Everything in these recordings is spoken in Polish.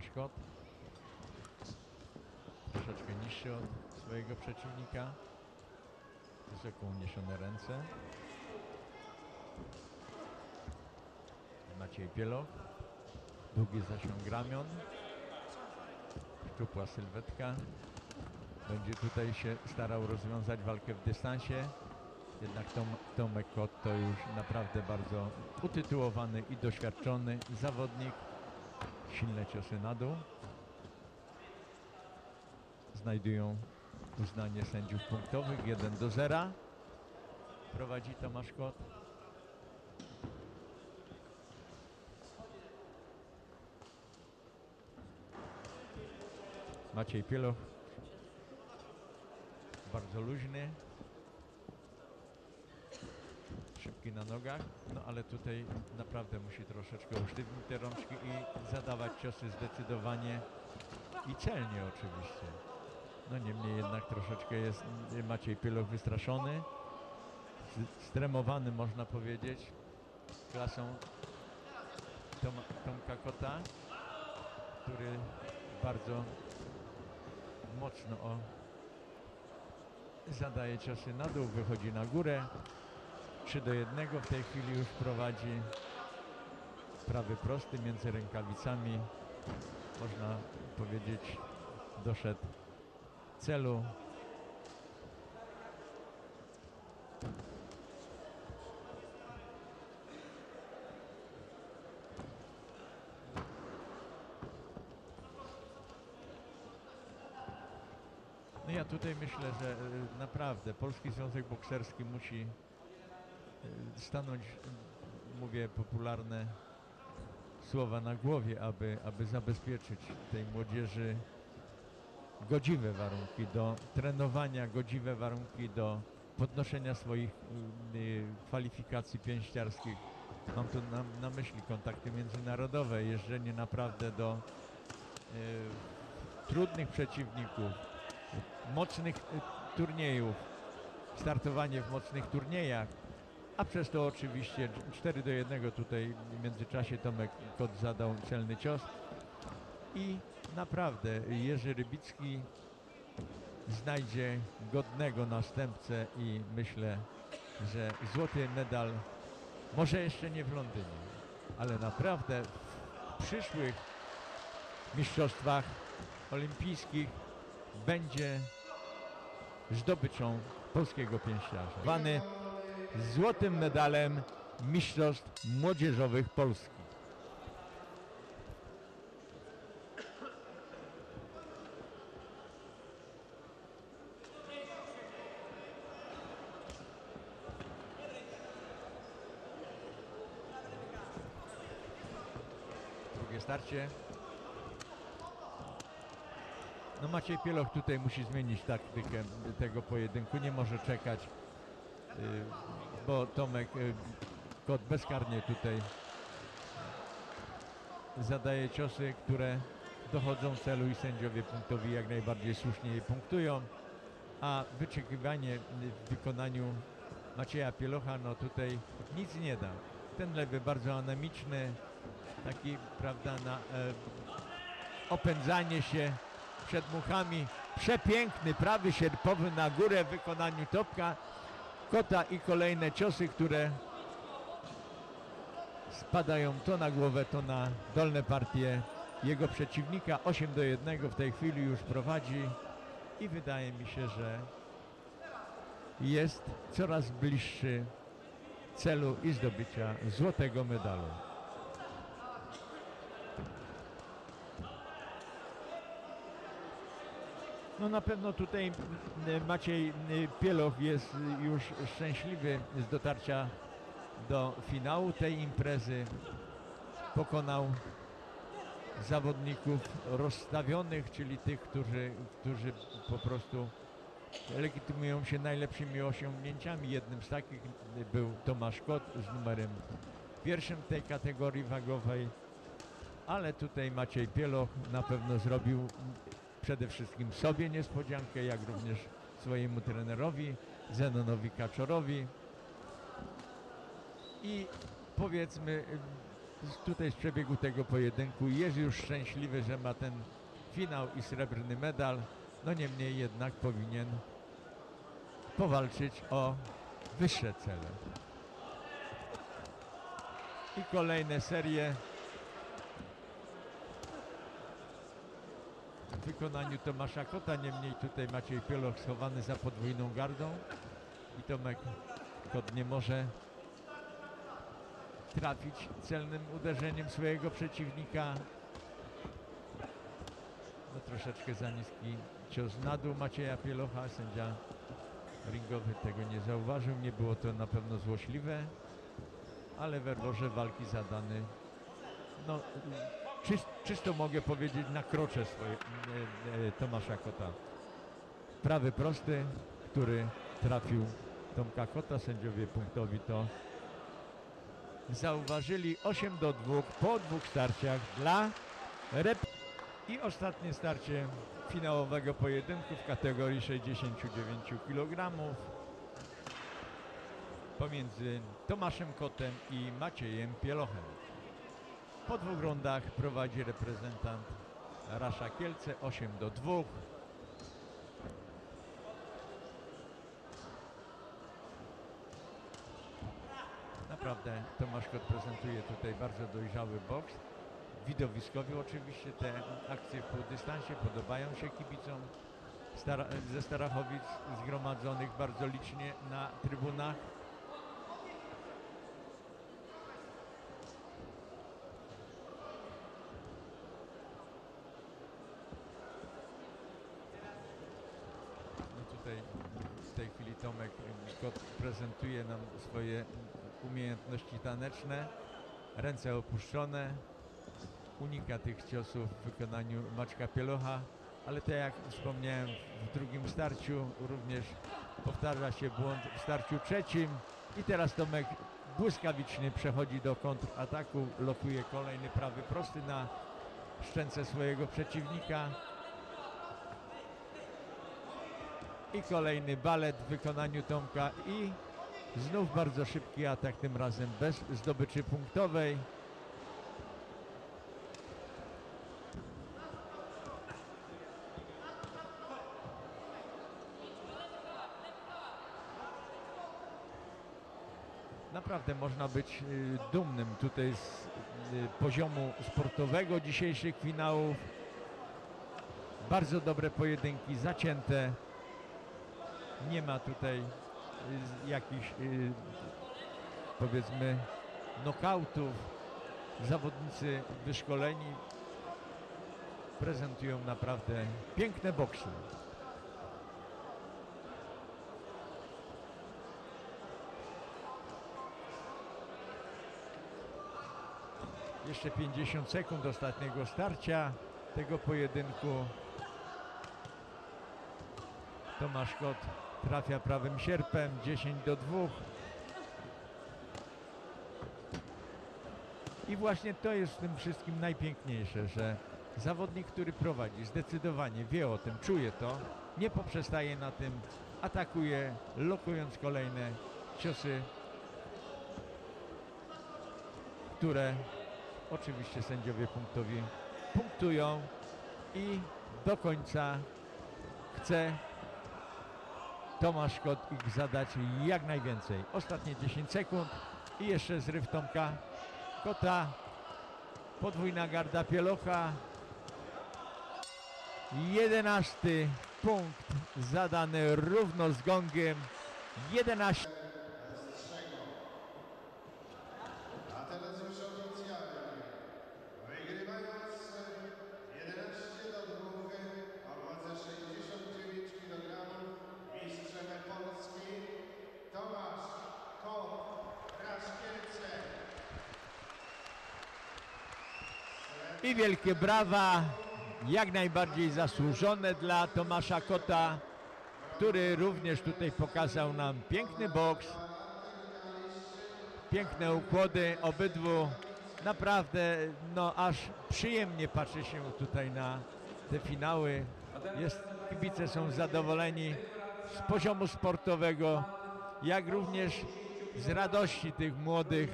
Tomasz. Troszeczkę niższy od swojego przeciwnika. Wysoko uniesione ręce. Maciej Pieloch. Długi zasięg ramion. Szczupła sylwetka. Będzie tutaj się starał rozwiązać walkę w dystansie. Jednak Tom, Tomek Kot to już naprawdę bardzo utytułowany i doświadczony zawodnik. Silne ciosy na dół. Znajdują uznanie sędziów punktowych 1 do 0. Prowadzi Tomasz Kot. Maciej Pieloch bardzo luźny szybki na nogach, no ale tutaj naprawdę musi troszeczkę usztywnić te rączki i zadawać ciosy zdecydowanie i celnie oczywiście. No niemniej jednak troszeczkę jest Maciej Pieloch wystraszony, stremowany można powiedzieć klasą Toma, Tomka Kota, który bardzo mocno o, zadaje ciosy na dół, wychodzi na górę. 3 do 1 w tej chwili już prowadzi prawy prosty między rękawicami. Można powiedzieć doszedł celu. No ja tutaj myślę, że e, naprawdę Polski Związek Bokserski musi stanąć, mówię popularne słowa na głowie, aby, aby zabezpieczyć tej młodzieży godziwe warunki do trenowania, godziwe warunki do podnoszenia swoich y, y, kwalifikacji pięściarskich. Mam tu na, na myśli kontakty międzynarodowe, jeżdżenie naprawdę do y, trudnych przeciwników, mocnych y, turniejów, startowanie w mocnych turniejach, a przez to oczywiście 4 do 1 tutaj w międzyczasie Tomek Kot zadał celny cios i naprawdę Jerzy Rybicki znajdzie godnego następcę i myślę, że złoty medal może jeszcze nie w Londynie, ale naprawdę w przyszłych mistrzostwach olimpijskich będzie zdobyczą polskiego pięściarza. Zwany złotym medalem mistrzostw młodzieżowych Polski. Drugie starcie. No Maciej Pieloch tutaj musi zmienić taktykę tego pojedynku. Nie może czekać, y, bo Tomek y, Kot bezkarnie tutaj zadaje ciosy, które dochodzą celu i sędziowie punktowi jak najbardziej słusznie je punktują. A wyczekiwanie w wykonaniu Macieja Pielocha, no tutaj nic nie da. Ten lewy bardzo anemiczny, taki, prawda, na e, opędzanie się przed muchami. Przepiękny prawy sierpowy na górę w wykonaniu Topka Kota i kolejne ciosy, które spadają to na głowę, to na dolne partie jego przeciwnika. 8 do 1 w tej chwili już prowadzi i wydaje mi się, że jest coraz bliższy celu i zdobycia złotego medalu. No na pewno tutaj Maciej m, Pieloch jest już szczęśliwy z dotarcia do finału tej imprezy. Pokonał zawodników rozstawionych, czyli tych, którzy, którzy po prostu legitymują się najlepszymi osiągnięciami. Jednym z takich był Tomasz Kot z numerem pierwszym tej kategorii wagowej, ale tutaj Maciej Pieloch na pewno zrobił przede wszystkim sobie niespodziankę, jak również swojemu trenerowi, Zenonowi Kaczorowi. I powiedzmy, z- tutaj z przebiegu tego pojedynku. Jest już szczęśliwy, że ma ten finał i srebrny medal. No niemniej jednak powinien powalczyć o wyższe cele. I kolejne serie wykonaniu Tomasza Kota. Niemniej tutaj Maciej Pieloch schowany za podwójną gardą i Tomek Kot nie może trafić celnym uderzeniem swojego przeciwnika. No troszeczkę za niski cios na dół Macieja Pielocha. Sędzia ringowy tego nie zauważył. Nie było to na pewno złośliwe, ale w erworze walki zadany no, czyst, czysto mogę powiedzieć na krocze swoje, e, e, Tomasza Kota. Prawy prosty, który trafił Tomka Kota. Sędziowie punktowi to zauważyli 8 do 2 po dwóch starciach dla rep i ostatnie starcie finałowego pojedynku w kategorii 69 kg pomiędzy Tomaszem Kotem i Maciejem Pielochem. Po dwóch rundach prowadzi reprezentant Rasza Kielce 8 do 2. Naprawdę Tomasz Kot prezentuje tutaj bardzo dojrzały boks. Widowiskowi oczywiście te akcje w półdystansie podobają się kibicom ze Starachowic zgromadzonych bardzo licznie na trybunach. No tutaj w tej chwili Tomek Kot prezentuje nam swoje umiejętności taneczne. Ręce opuszczone. Unika tych ciosów w wykonaniu Maćka Pielocha, ale tak jak wspomniałem w drugim starciu również powtarza się błąd w starciu trzecim i teraz Tomek błyskawicznie przechodzi do kontrataku, lokuje kolejny prawy prosty na szczęce swojego przeciwnika. I kolejny balet w wykonaniu Tomka i znów bardzo szybki atak, tym razem bez zdobyczy punktowej. Naprawdę można być y, dumnym tutaj z y, poziomu sportowego dzisiejszych finałów. Bardzo dobre pojedynki, zacięte. Nie ma tutaj y, jakichś y, powiedzmy nokautów. Zawodnicy wyszkoleni prezentują naprawdę piękne boksy. Jeszcze 50 sekund ostatniego starcia tego pojedynku. Tomasz Kot trafia prawym sierpem 10 do 2. I właśnie to jest w tym wszystkim najpiękniejsze, że zawodnik, który prowadzi, zdecydowanie wie o tym, czuje to, nie poprzestaje na tym, atakuje, lokując kolejne ciosy, które oczywiście sędziowie punktowi punktują i do końca chce Tomasz Kot ich zadać jak najwięcej. Ostatnie 10 sekund i jeszcze zryw Tomka Kota. Podwójna garda Pielocha. 11 punkt zadany równo z gongiem. 11. A teraz już oficjalnie. Wygrywając 11 do 2 o wadze 69 kg mistrzem Polski Tomasz Kot Raszkielce. I wielkie brawa, jak najbardziej zasłużone dla Tomasza Kota, który również tutaj pokazał nam piękny boks, piękne układy obydwu. Naprawdę, no aż przyjemnie patrzy się tutaj na te finały. Jest, kibice są zadowoleni z poziomu sportowego, jak również z radości tych młodych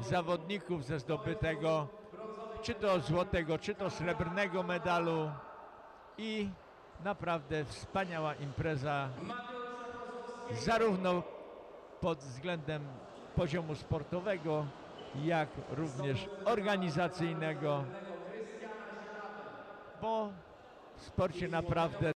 zawodników ze zdobytego czy to złotego, czy to srebrnego medalu. I naprawdę wspaniała impreza zarówno pod względem poziomu sportowego, jak również organizacyjnego, bo w sporcie naprawdę